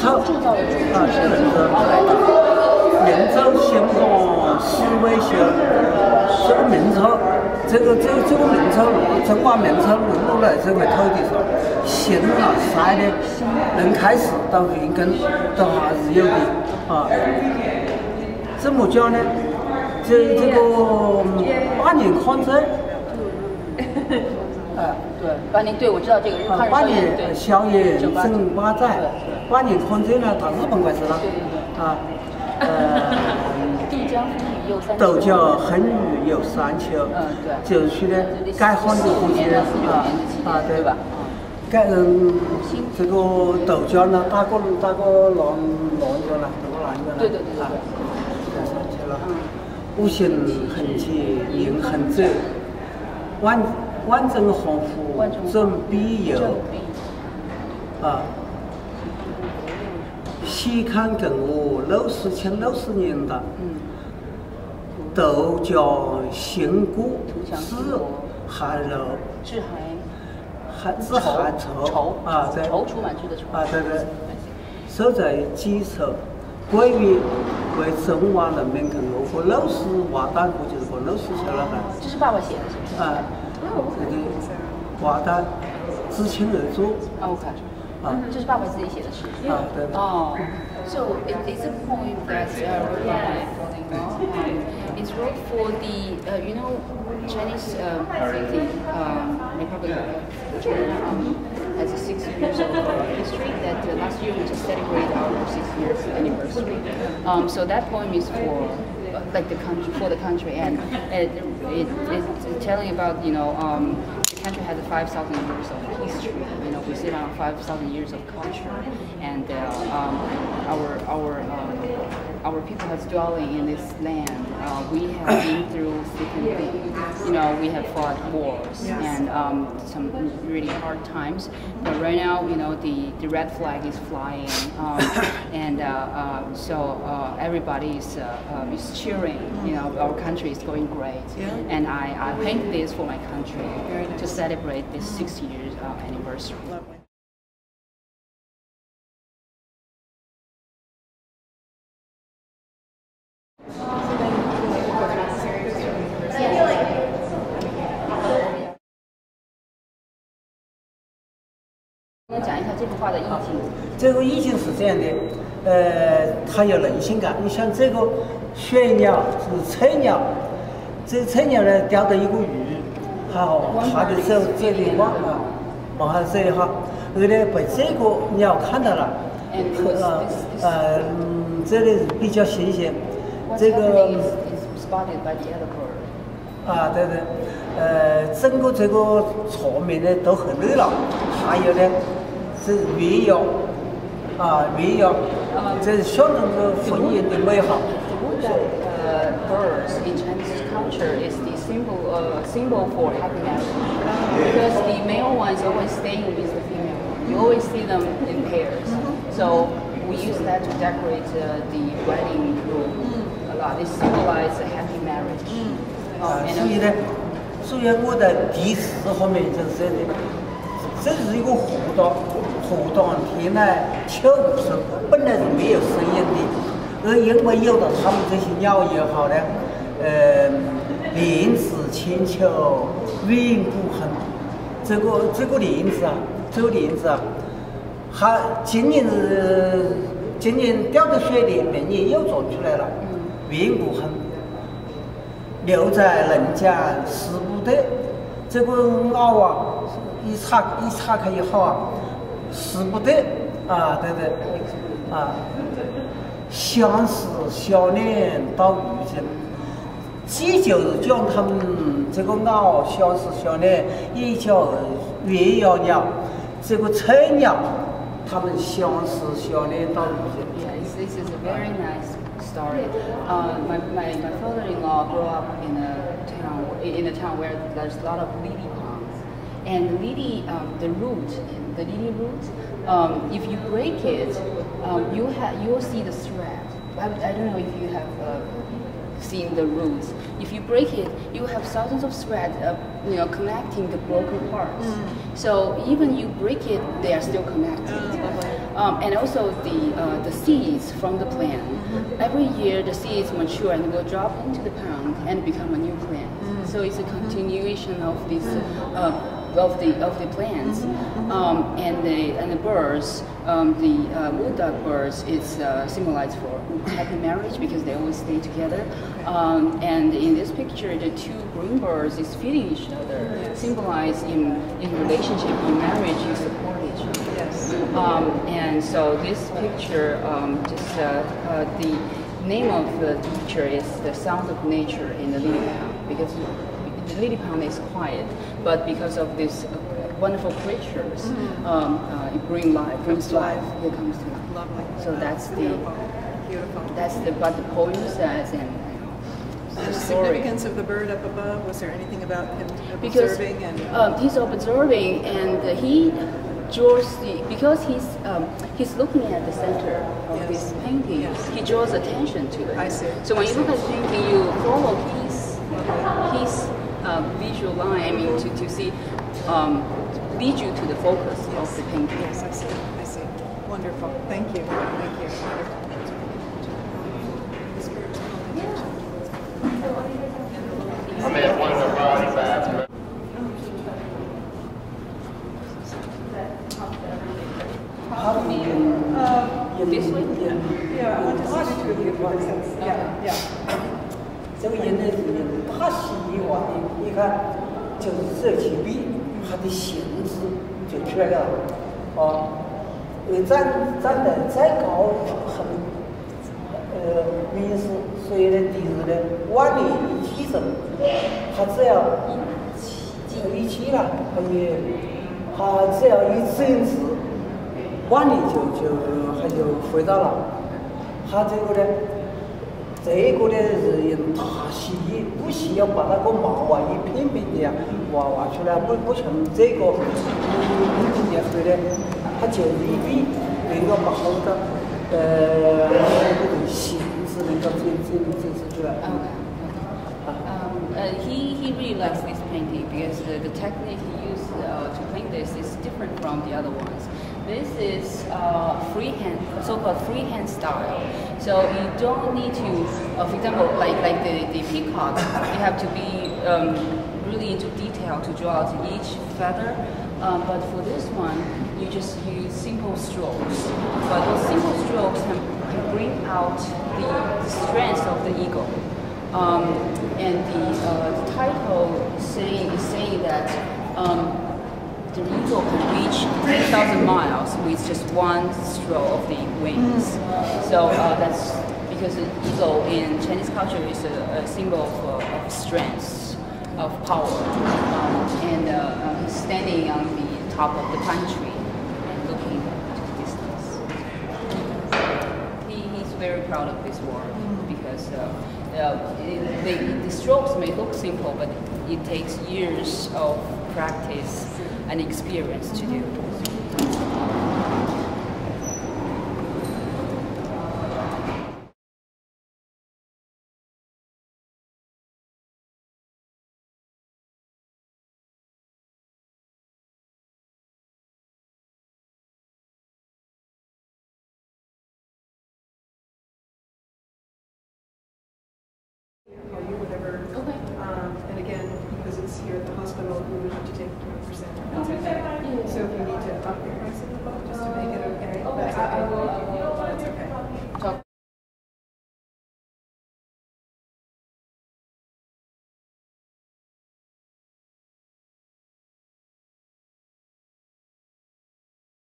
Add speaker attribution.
Speaker 1: 居居草啊，是人者，人者先从思维先，这个明朝，这个这这个明朝中华明朝落落来这块土地上，兴啊衰的，能开始到人根都还是有的啊。怎么讲呢？这这个八年抗战。
Speaker 2: 啊，对，八年，对我知道这个
Speaker 1: 八年硝烟整八载，八年抗战呢，打日本鬼子了，啊，呃，豆角横雨有三秋，
Speaker 2: 嗯，对，
Speaker 1: 就是说呢，改好的东西啊，啊，对吧？改嗯，这个豆角呢，打个打个烂烂掉了，打个烂掉了，
Speaker 2: 对对对。对，
Speaker 1: 去了，五行横起，命横走，万。万众欢呼，众必有。啊，西康跟我六十七、六十年的，嗯，都叫新故是寒楼，
Speaker 2: 是
Speaker 1: 寒，是寒
Speaker 2: 愁，
Speaker 1: 啊，在，
Speaker 2: 踌躇满志的愁，
Speaker 1: 啊，对对，所在基础。关于为中华人民共和国六十瓦当不，就是说六十七了
Speaker 2: 哈。这是爸爸写的，是不是？啊。
Speaker 1: 这个瓦旦知青而作。
Speaker 2: OK，啊，这是爸爸自己写的诗。
Speaker 1: 啊，对。
Speaker 2: 哦，So it is a poem that uh, it's wrote for the uh, you know Chinese uh, the uh, Republic of China um, has a six years of history. That uh, last year we just celebrated our six years anniversary. Um, so that poem is for like the country for the country, and it, it, it's telling about you know um, the country has 5,000 years of history. You know, we sit on 5,000 years of culture, and uh, um, our our um, our people has dwelling in this land. Uh, we have been through. You know, we have fought wars and um, some really hard times. But right now, you know, the, the red flag is flying, um, and uh, uh, so uh, everybody is, uh, um, is cheering. You know, our country is going great. And I, I paint this for my country to celebrate this six years uh, anniversary. 这幅画的意境。
Speaker 1: 这个意境是这样的，呃，它有人性感。你像这个水鸟是翠鸟，这翠鸟呢叼着一个鱼，好，它就走这里望啊，往下走一下，后来被这个鸟看到了，呃呃，这里比较新鲜。这个啊，对对，呃，整个这个场面呢都很热闹，还有呢。是鸳鸯啊，鸳鸯，这是象征着婚姻的美好。
Speaker 2: Uh, birds in Chinese culture is the symbol uh, symbol for happy marriage because the male one is always staying with the female. You always see them in pairs. So we use that to decorate uh, the wedding room a lot. It symbolizes a happy marriage.
Speaker 1: 啊，所以呢，所以我在第四方面就是这里， 这是一个互动。河当天呢跳舞时，本来是没有声音的，而因为有了他们这些鸟也好呢，呃，莲子千秋，远古恨。这个这个莲子啊，这个莲子啊，它今年是今年掉的水莲，明年又长出来了，远古恨。留在人间使不得，这个袄啊，一拆一拆开以后啊。使不得啊，对对，啊，相识相恋到如今，既就是讲他们这个鸟相识相恋，也叫鸳鸯鸟，这个翠鸟，他们相识相恋到如今。
Speaker 2: This is a very nice story. Uh, my my my father-in-law grew up in a town in a town where there's a lot of lily ponds, and lily um, the root. the lily root, um, if you break it, um, you have you will see the thread. I, I don't know if you have uh, seen the roots. if you break it, you have thousands of threads, uh, you know, connecting the broken parts. So even you break it, they are still connected. Um, and also the uh, the seeds from the plant. Every year the seeds mature and will drop into the pond and become a new plant. So it's a continuation of this. Of the of the plants um, and the and the birds um, the uh, wood duck birds is uh, symbolized for happy marriage because they always stay together um, and in this picture the two green birds is feeding each other symbolize in in relationship in marriage you support each other
Speaker 3: Yes.
Speaker 2: um, and so this picture um, just uh, uh, the name of the picture is the sound of nature in the lily pond because the lily pond is quiet, but because of these uh, wonderful creatures, um, uh, it brings life, brings life. It comes to life.
Speaker 3: Lovely.
Speaker 2: So that's the
Speaker 3: Beautiful.
Speaker 2: That's the what the poem says and the
Speaker 3: significance of the bird up above, was there anything about him
Speaker 2: because
Speaker 3: observing and?
Speaker 2: um, he's observing and he draws the because he's um, he's looking at the center of
Speaker 3: Yes.
Speaker 2: this painting.
Speaker 3: Yes.
Speaker 2: He draws attention to it.
Speaker 3: I see.
Speaker 2: So when
Speaker 3: I
Speaker 2: you
Speaker 3: see.
Speaker 2: look at the painting, you follow his his uh, visual line, I mean, to, to see, um, lead you to the focus yes. of the painting.
Speaker 3: Yes, I see, I see. Wonderful, thank you, thank you. Yeah.
Speaker 1: I one of um, the body bags. How do you?
Speaker 2: This way?
Speaker 3: Yeah. I want to see the two of you. Yeah, yeah.
Speaker 1: 这个人呢是大细以外的，你看，就是这几笔，它的形制就出来了，啊，呃，站站得再高很，呃，明是，所以呢，第二呢，万里一提升，它只要一起了，他也，它只要一整治，往里就就它就回到了，它这个呢。这个呢是用大细，不需要把那个毛啊一片片的呀挖挖出来，不不像这个你直接回来，它就是一笔能够把好的呃那种形式能够展展展示出来。
Speaker 2: Um, uh, he, he really likes this painting because the, the technique he used uh, to paint this is different from the other ones. This is uh, freehand, so-called freehand style. So you don't need to, uh, for example, like like the, the peacock, you have to be um, really into detail to draw out each feather. Um, but for this one, you just use simple strokes. But those simple strokes can, can bring out the, strength of the eagle. Um, and the, uh, the title is saying, is saying that um, the eagle can reach 10,000 miles with just one stroke of the wings. So uh, that's because the eagle in Chinese culture is a, a symbol of, uh, of strength, of power. Um, and uh, he's standing on the top of the pine tree and looking to the distance he, he's very proud of this work because uh, uh, it, the strokes may look simple, but it takes years of practice and experience to do. Okay.
Speaker 3: Um, and again, because it's here at the hospital, we would have to take
Speaker 2: 20%.